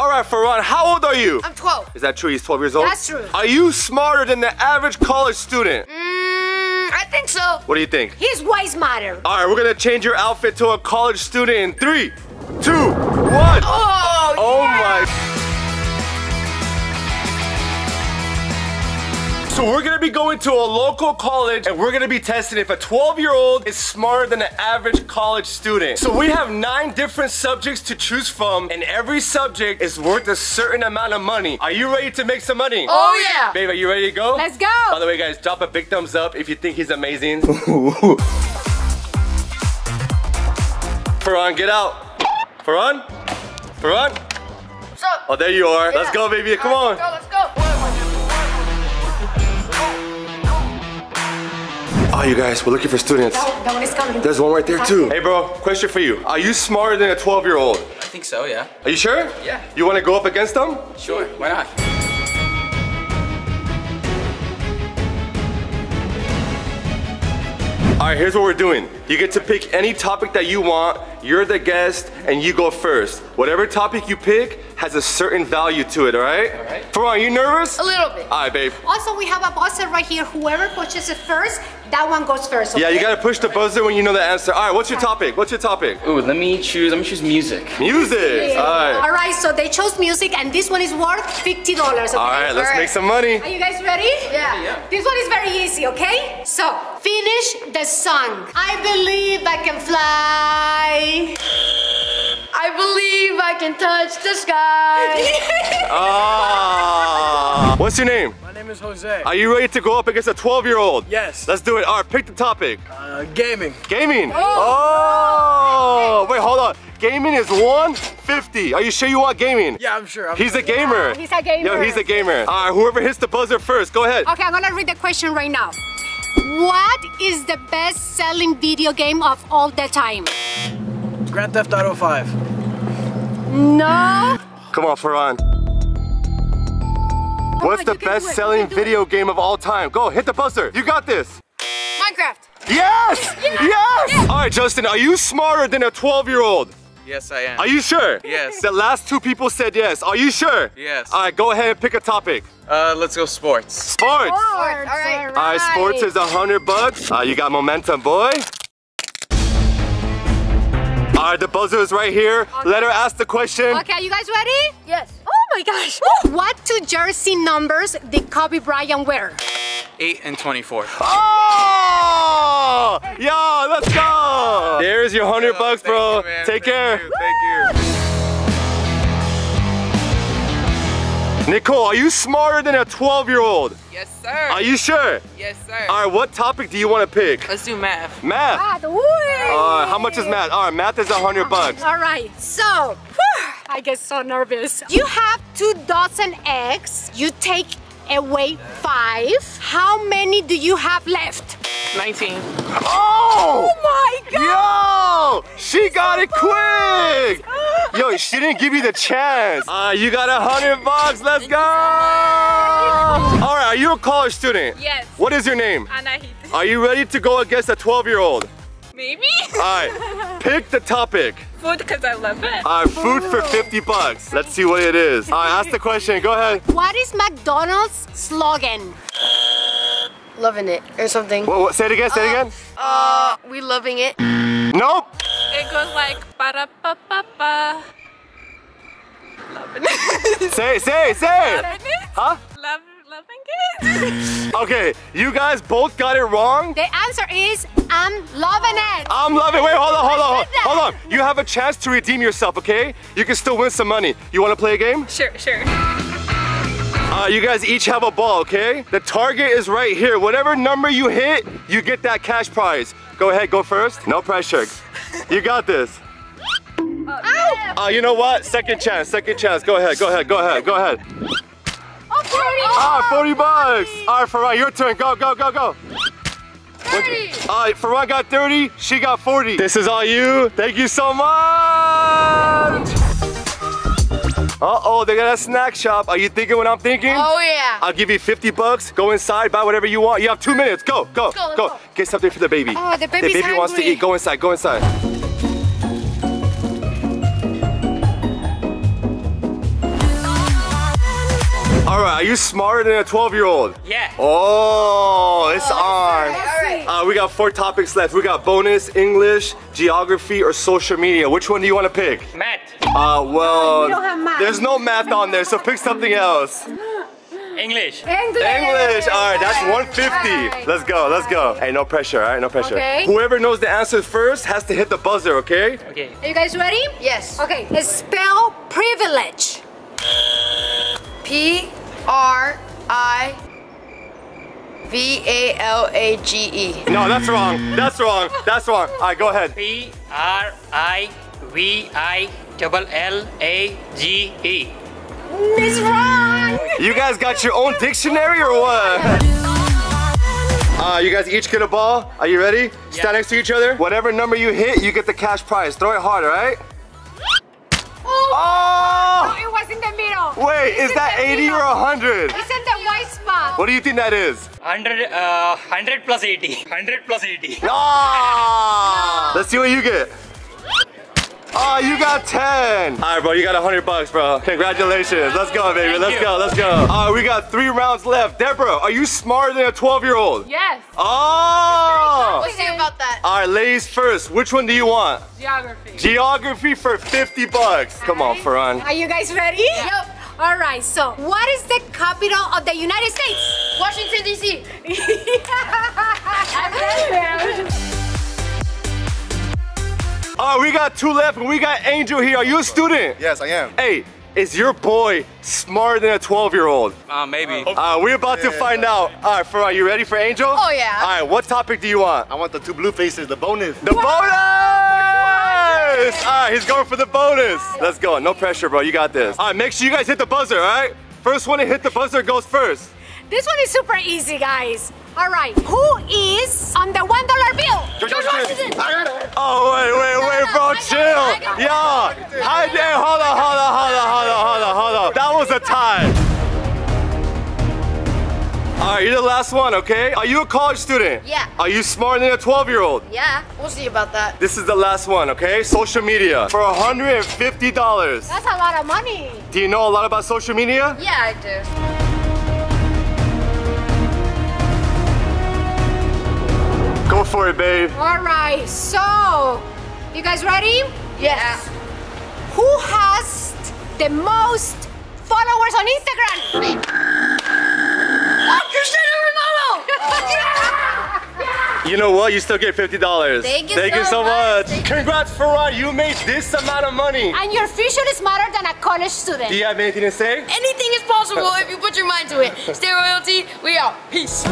All right, Ferran, how old are you? I'm 12. Is that true? He's 12 years old? That's true. Are you smarter than the average college student? Mm, I think so. What do you think? He's way smarter. All right, we're gonna change your outfit to a college student in three, two, one. Oh, Oh yeah. my. So we're gonna be going to a local college and we're gonna be testing if a 12 year old is smarter than an average college student. So we have nine different subjects to choose from and every subject is worth a certain amount of money. Are you ready to make some money? Oh, yeah. Babe, are you ready to go? Let's go. By the way, guys, drop a big thumbs up if you think he's amazing. Ferran, get out. Ferran? Ferran? What's up? Oh, there you are. Let's go, baby. Come on. Let's go, Oh, you guys, we're looking for students. That, that one is coming. There's one right there too. Hey, bro, question for you. Are you smarter than a 12 year old? I think so, yeah. Are you sure? Yeah. You want to go up against them? Sure, why not? All right, here's what we're doing. You get to pick any topic that you want. You're the guest, and you go first. Whatever topic you pick has a certain value to it, all right? All right. Ferran, are you nervous? A little bit. All right, babe. Also, we have a buzzer right here. Whoever pushes it first, that one goes first. Yeah, you gotta push the buzzer when you know the answer. All right, what's your topic? What's your topic? Ooh, let me choose, let me choose music. Music. All right. All right, so they chose music, and this one is worth $50, okay? All right, let's make some money. Are you guys ready? Yeah. Yeah. This one is very easy, okay? So, finish the song. I believe I can fly. I believe I can touch the sky. Ah. What's your name? My name is Jose. Are you ready to go up against a 12 year old? Yes. Let's do it. All right, pick the topic. Uh, gaming. Gaming. Oh. Wait, hold on. Gaming is 150. Are you sure you want gaming? Yeah, I'm sure. I'm He's a gamer. he's a gamer. Yo, he's a gamer. All right, whoever hits the buzzer first, go ahead. Okay, I'm gonna read the question right now. What is the best selling video game of all the time? Grand Theft Auto 5. No. Come on, Ferran. What's on, the you can do it, best you selling can do it. video game of all time? Go, hit the buzzer. You got this. Minecraft. Yes! Yes! All right, Justin, are you smarter than a 12 year old? Yes, I am. Are you sure? Yes. The last two people said yes. Are you sure? Yes. All right, go ahead and pick a topic. Uh, let's go sports. Sports. All right. All right, sports is a hundred bucks. Uh, you got momentum, boy. All right, the buzzer is right here. Let her ask the question. Okay, you guys ready? Yes. Oh my gosh. What two jersey numbers did Kobe Bryant wear? 8 and 24. Oh! Yo, let's go! There's your hundred bucks, Thank bro. you, man. Take Thank care. you, Thank you. Nicole, are you smarter than a 12 year old? Yes, sir. Are you sure? Yes, sir. All right, what topic do you want to pick? Let's do math. Math. Ah, All right, how much is math? All right, math is a hundred bucks. All right, so I get so nervous. You have two dozen eggs. You take away five. How many do you have left? 19. Oh! Oh my God! Yo! She got it quick! Yo, she didn't give you the chance. Uh, you got a hundred bucks. Let's go! All right, are you a college student? Yes. What is your name? Anahit. Are you ready to go against a 12-year-old? Maybe? All right, pick the topic. Food because I love it. All right, food for 50 bucks. Let's see what it is. All right, ask the question. Go ahead. What is McDonald's slogan? Loving it or something. What, what, say it again. Say it again. Uh, we loving it. Nope. It goes like ba da ba ba ba. Loving it. Say. Say. Say it. Loving it? Huh? Love, loving it? Okay, you guys both got it wrong. The answer is I'm loving it. I'm loving. It. Wait, hold on, hold on, I said hold on. You have a chance to redeem yourself, okay? You can still win some money. You want to play a game? Sure, sure. Uh, you guys each have a ball, okay? The target is right here. Whatever number you hit, you get that cash prize. Go ahead, go first. No pressure. You got this. Uh, you know what? Second chance, second chance. Go ahead, go ahead, go ahead, go ahead. Ah, 40 bucks. All right, Farah, your turn. Go, go, go, go. 30. All right, Farah got 30, she got 40. This is all you. Thank you so much. Uh-oh, they got a snack shop. Are you thinking what I'm thinking? Oh yeah. I'll give you 50 bucks. Go inside, buy whatever you want. You have two minutes. Go, go, go, go. go. Get something for the baby. Oh, the baby's The baby wants to eat. Go inside, go inside. All right, are you smarter than a 12 year old? Yeah. Oh, it's oh, on. Alright. Uh, we got four topics left. We got bonus, English, geography, or social media. Which one do you want to pick? Math. Uh, well, we don't have math. there's no math on there, so pick something else. English. English. English. All right, that's 150. Alright. Let's go. Let's go. Hey, no pressure. All right, no pressure. Okay. Whoever knows the answer first has to hit the buzzer. Okay? Okay. Are you guys ready? Yes. Okay, spell privilege. P R I V A L A G E. No, that's wrong. That's wrong. That's wrong. All right, go ahead. P R I V I double L A G E. Miss wrong. You guys got your own dictionary or what? Uh, you guys each get a ball. Are you ready? Stand next to each other. Whatever number you hit, you get the cash prize. Throw it hard, all right? Oh, Oh! it was in the middle. Wait, is It's in that the 80 or middle. 100? It's in the white spot. What do you think that is? 100, uh, 100 plus 80. 100 plus 80. Ah! Let's see what you get. Oh, you got 10. All right, bro, you got 100 bucks, bro. Congratulations. Let's go, baby. Thank Let's you. go, let's go. All right, we got three rounds left. Deborah, are you smarter than a 12-year-old? Yes. Oh! We'll see about that. All right, ladies first. Which one do you want? Geography. Geography for 50 bucks. Come on, Ferran. Are you guys ready? Yep. All right, so what is the capital of the United States? Washington D.C. All right, we got two left, and we got Angel here. Are you a student? Yes, I am. Hey, is your boy smarter than a 12-year-old? Uh, maybe. Uh, we're about to find yeah. out. All right, Ferran, you ready for Angel? Oh, yeah. All right, what topic do you want? I want the two blue faces, the bonus. The bonus! All right, he's going for the bonus. Let's go. No pressure, bro. You got this. All right, make sure you guys hit the buzzer, all right? First one to hit the buzzer goes first. This one is super easy, guys. All right, who is on the one dollar bill? George Washington. I got it. Oh, wait, wait, wait, bro, chill. Yo, hi there. Hold on, hold on, hold on, hold last one, okay? Are you a college student? Yeah. Are you smarter than a 12-year-old? Yeah. We'll see about that. This is the last one, okay? Social media for $150. That's a lot of money. Do you know a lot about social media? Yeah, I do. Go for it, babe. All right, so you guys ready? Yes. Who has the most followers on Instagram? You know what? You still get $50. Thank you Thank you so so much. much. Congrats, Ferran. You made this amount of money. and your future is smarter than a college student. Do you have anything to say? Anything is possible if you put your mind to it. Stay royalty, we out. Peace.